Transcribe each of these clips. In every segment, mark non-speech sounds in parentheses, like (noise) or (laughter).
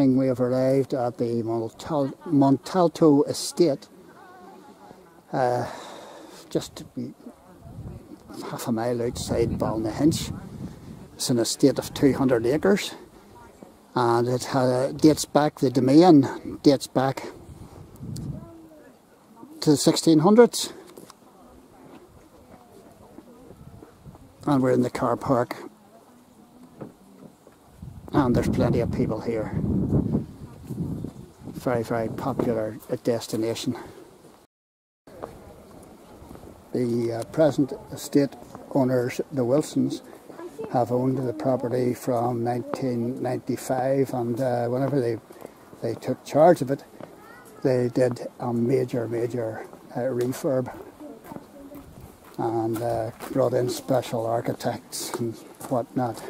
We have arrived at the Montal Montalto estate, uh, just half a mile outside Ballynahinch. It's an estate of 200 acres and it uh, dates back, the domain dates back to the 1600s. And we're in the car park and there's plenty of people here. Very, very popular destination. The uh, present estate owners, the Wilsons, have owned the property from 1995 and uh, whenever they, they took charge of it, they did a major, major uh, refurb and uh, brought in special architects and whatnot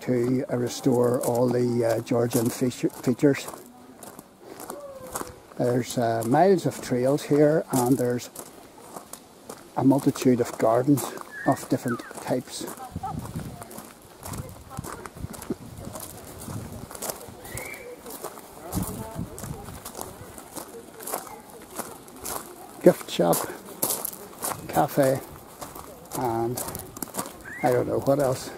to restore all the uh, Georgian features. There's uh, miles of trails here and there's a multitude of gardens of different types. Gift shop, cafe, and I don't know what else.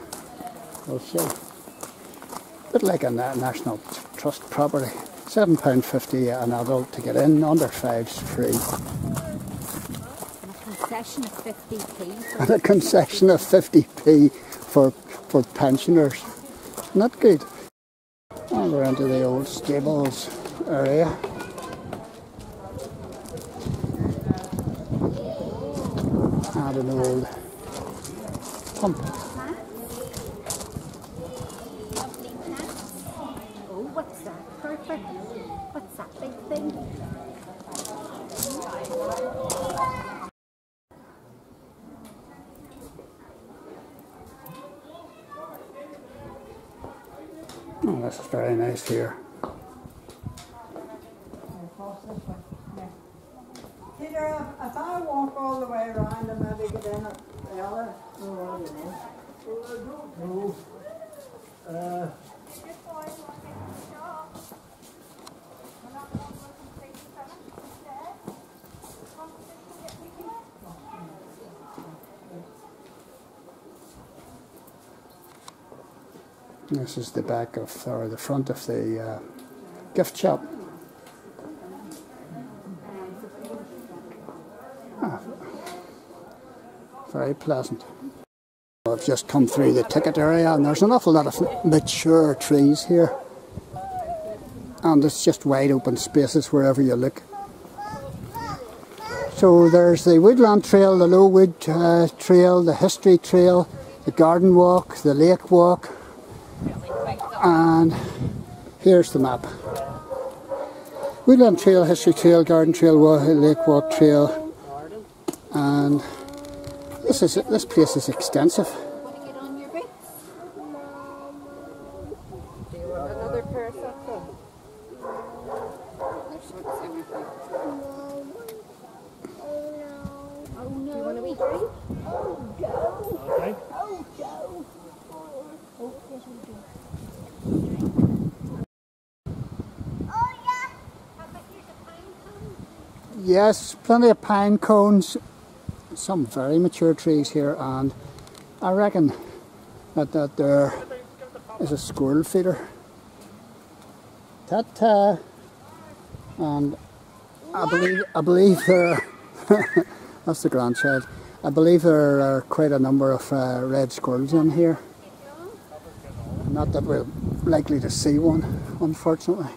A bit like a National Trust property. £7.50 an adult to get in, under five's free. And a concession of 50p. And (laughs) a concession of 50p for, for pensioners. Not good. And we're into the old stables area. And an old pump. What's that big thing? Oh, this is very nice here. Peter, if I walk all the way around and maybe get in at the other, oh, you know. Uh, This is the back of, or the front of the uh, gift shop. Ah, very pleasant. I've just come through the ticket area and there's an awful lot of mature trees here. And it's just wide open spaces wherever you look. So there's the Woodland Trail, the Lowood uh, Trail, the History Trail, the Garden Walk, the Lake Walk, and here's the map. Woodland Trail, History Trail, Garden Trail, Lake Walk Trail, and this is this place is extensive. Plenty of pine cones, some very mature trees here, and I reckon that, that there is a squirrel feeder. Ta-ta! And I believe, I believe there, (laughs) that's the grandchild, I believe there are quite a number of uh, red squirrels in here. Not that we're likely to see one, unfortunately.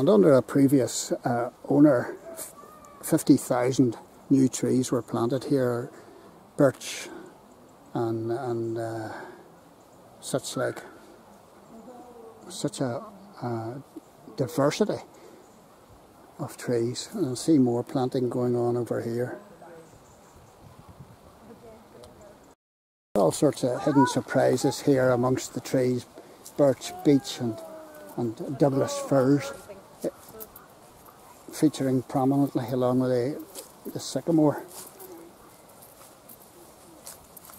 And under a previous uh, owner, 50,000 new trees were planted here, birch and, and uh, such like, such a uh, diversity of trees. And I see more planting going on over here. All sorts of hidden surprises here amongst the trees, birch, beech and, and Douglas firs featuring prominently along with the, the sycamore.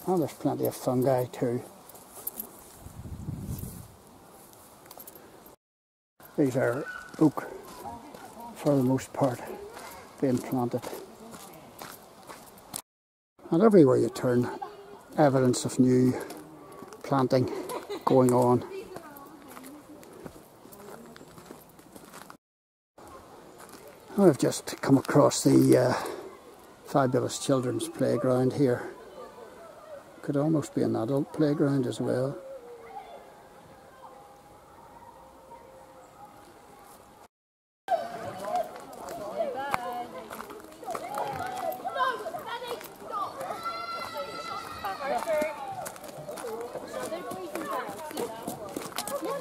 and there's plenty of fungi too. These are oak for the most part being planted. And everywhere you turn, evidence of new planting going on. I've just come across the uh, fabulous children's playground here. Could almost be an adult playground as well.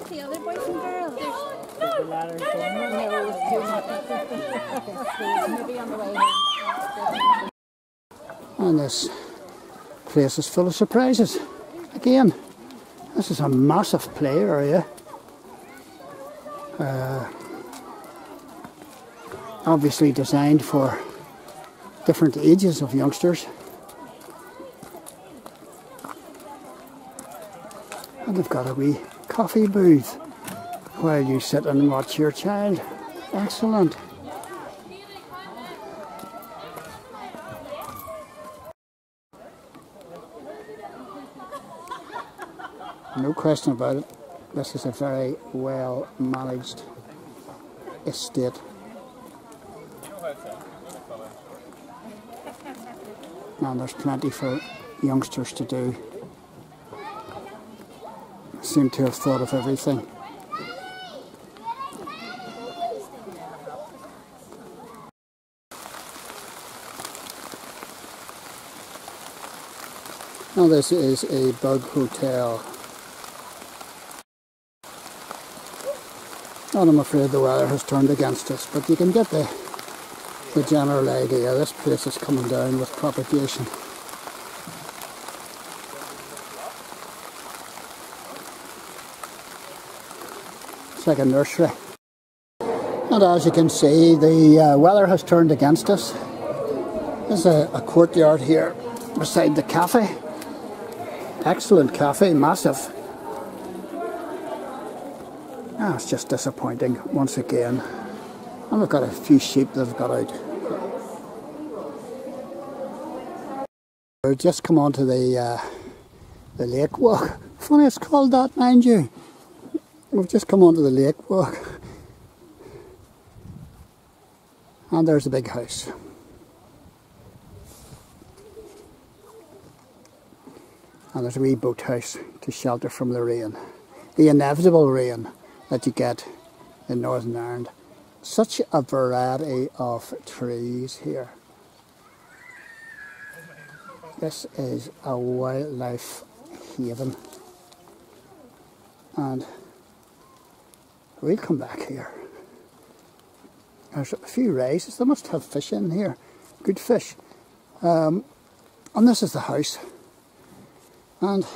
The other boys and girls. The ladder's going. No, it's too much. Maybe on the way home. And this place is full of surprises. Again, this is a massive play area. Uh, obviously designed for different ages of youngsters. And they've got a wee coffee booth while you sit and watch your child. Excellent. No question about it. This is a very well managed estate. And there's plenty for youngsters to do. Seem to have thought of everything. Now this is a bug hotel. And I'm afraid the weather has turned against us, but you can get the, the general idea. This place is coming down with propagation. It's like a nursery. And as you can see, the uh, weather has turned against us. There's a, a courtyard here beside the cafe. Excellent cafe, massive. Ah, it's just disappointing once again. And we've got a few sheep that have got out. We've just come onto the uh, the lake walk. (laughs) Funny it's called that, mind you. We've just come onto the lake walk. And there's a big house. And there's a wee boathouse to shelter from the rain. The inevitable rain that you get in Northern Ireland. Such a variety of trees here. This is a wildlife haven. And we'll come back here. There's a few races. They must have fish in here. Good fish. Um, and this is the house. And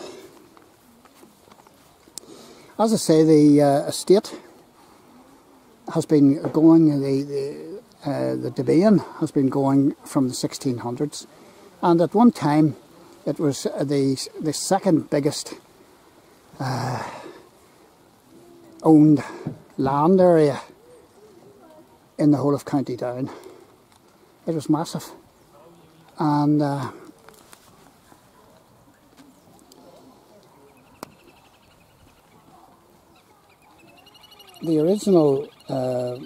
as I say, the uh, estate has been going, the, the, uh, the Debian has been going from the 1600s. And at one time, it was the, the second biggest uh, owned land area in the whole of County Down. It was massive. And the original uh,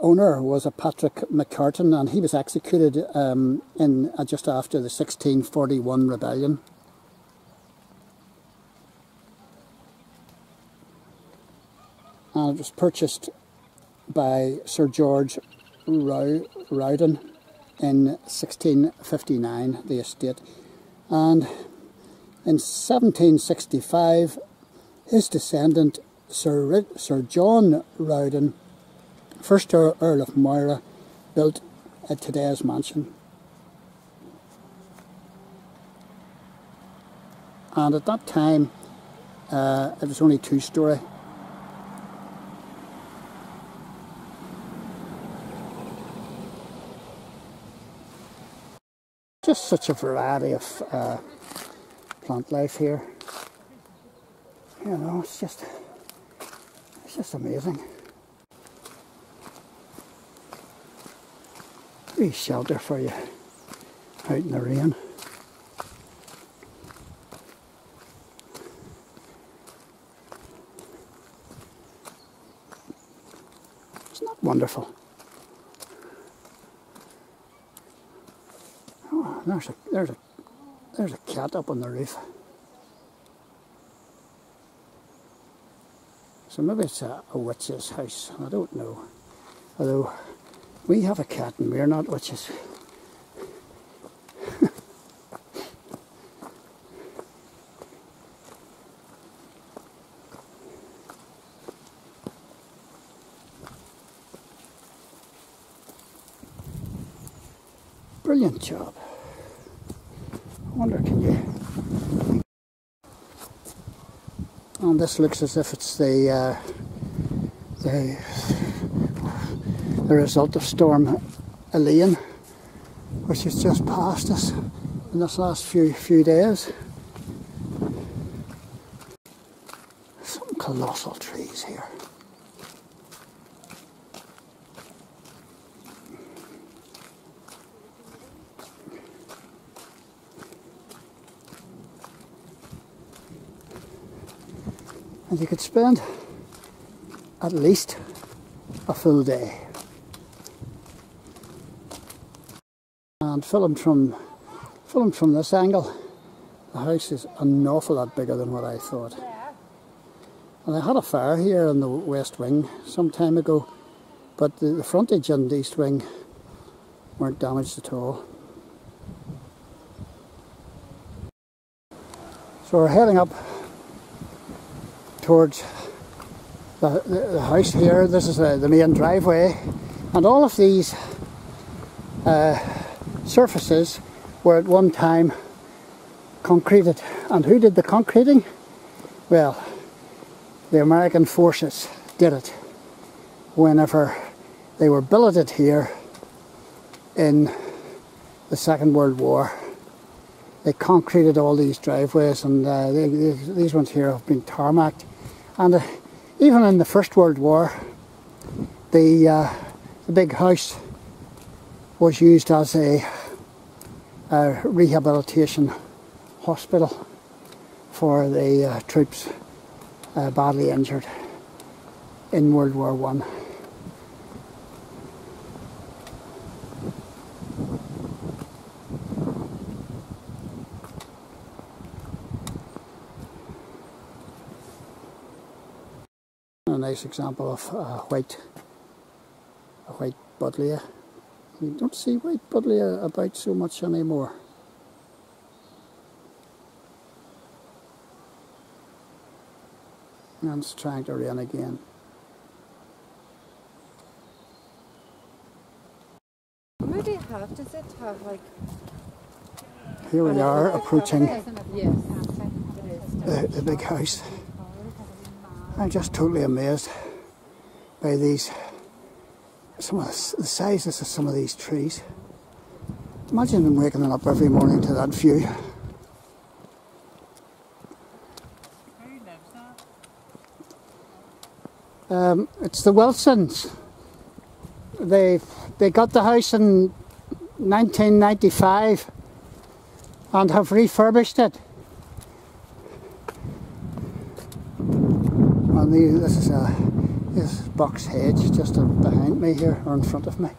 owner was a Patrick McCartan, and he was executed um, in uh, just after the 1641 rebellion. And it was purchased by Sir George Row- Rawdon in 1659, the estate. And in 1765, his descendant Sir, Ri- Sir John Rawdon, first Earl Earl of Moira, built at today's mansion. And at that time, uh, it was only two story. Just such a variety of uh, plant life here. You know, it's just just amazing. Wee shelter for you out in the rain. It's not wonderful. Oh, there's a there's a there's a cat up on the roof. So maybe it's a, a witch's house. I don't know. Although we have a cat and we're not witches. (laughs) Brilliant job. I wonder can you and this looks as if it's the uh, the the result of Storm Elaine, which has just passed us in this last few few days. Some colossal trees here. And you could spend at least a full day. And filmed from filmed from this angle, the house is an awful lot bigger than what I thought. And I had a fire here in the west wing some time ago, but the, the frontage and the east wing weren't damaged at all. So we're heading up towards the, the, the house here. This is uh, the main driveway, and all of these uh, surfaces were at one time concreted. And who did the concreting? Well, the American forces did it whenever they were billeted here in the Second World War. They concreted all these driveways, and uh, they, these ones here have been tarmacked. And uh, even in the First World War, the, uh, the big house was used as a, a rehabilitation hospital for the uh, troops uh, badly injured in World War One. A nice example of a white, a white buddleia. You don't see white buddleia about so much anymore. And it's trying to rain again. Maybe have, does it have uh, like... Here we are approaching Yes. the, the big house. I'm just totally amazed by these, some of the, the sizes of some of these trees. Imagine them waking up every morning to that view. Um, it's the Wilsons. They they got the house in 1995 and have refurbished it. The, this is a this box hedge just behind me here or in front of me.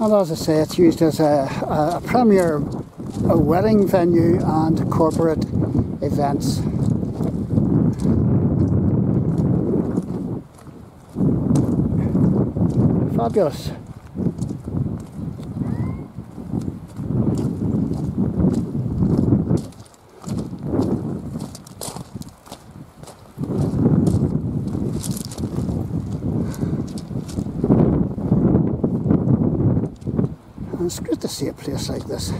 And as I say, it's used as a, a, a premier a wedding venue and corporate events. Fabulous. It's good to see a place like this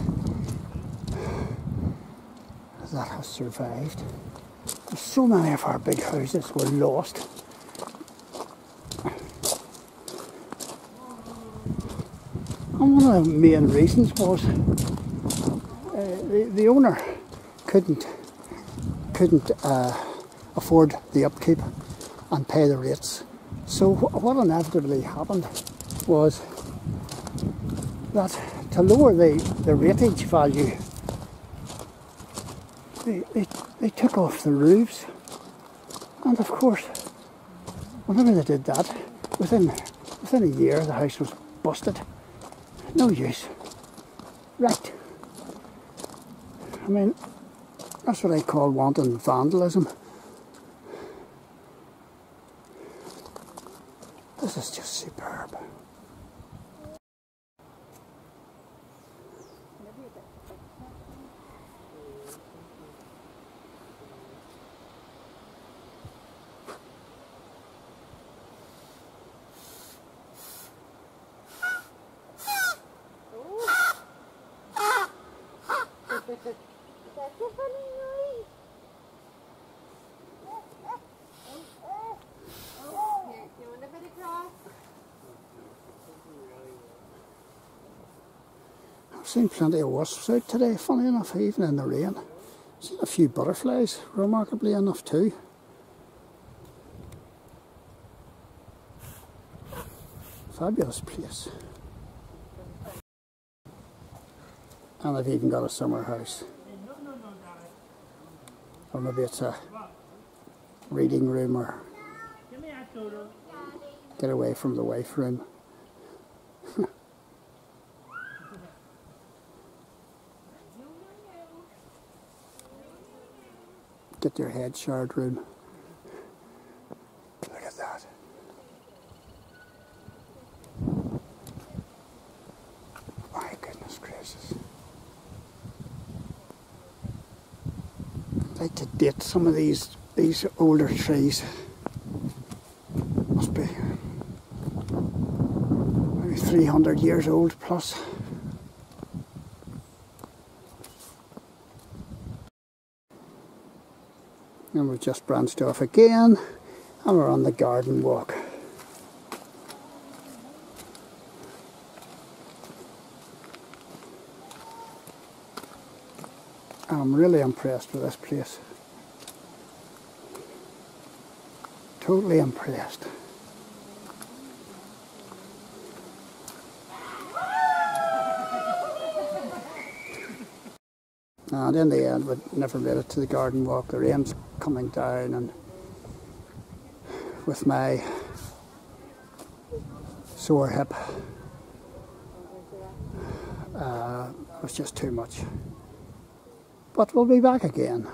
that has survived. So many of our big houses were lost. And one of the main reasons was uh, the, the owner couldn't couldn't uh, afford the upkeep and pay the rates. So wh- what inevitably happened was that to lower the, the ratage value, they, they, they took off the roofs. And of course, whenever they did that, within within a year the house was busted. No use. Right. I mean, that's what I call wanton vandalism. This is just That's a funny noise. Here, you a bit grass? I've seen plenty of wasps out today, funny enough, even in the rain. Seen a few butterflies, remarkably enough too. Fabulous place. And they've even got a summer house. Or maybe it's a reading room or get away from the wife room. (laughs) Get your head shard room. Look at that. My goodness gracious. I'd like to date some of these these older trees. Must be maybe 300 years old plus. And we've just branched off again and we're on the garden walk. I'm really impressed with this place. Totally impressed. (laughs) And in the end, we never made it to the garden walk. The rain's coming down, and with my sore hip, uh, it was just too much. But we'll be back again.